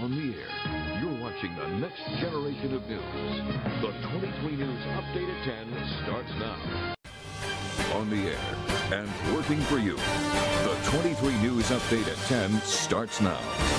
On the air, you're watching the next generation of news. The 23 News Update at 10 starts now. On the air and working for you. The 23 News Update at 10 starts now.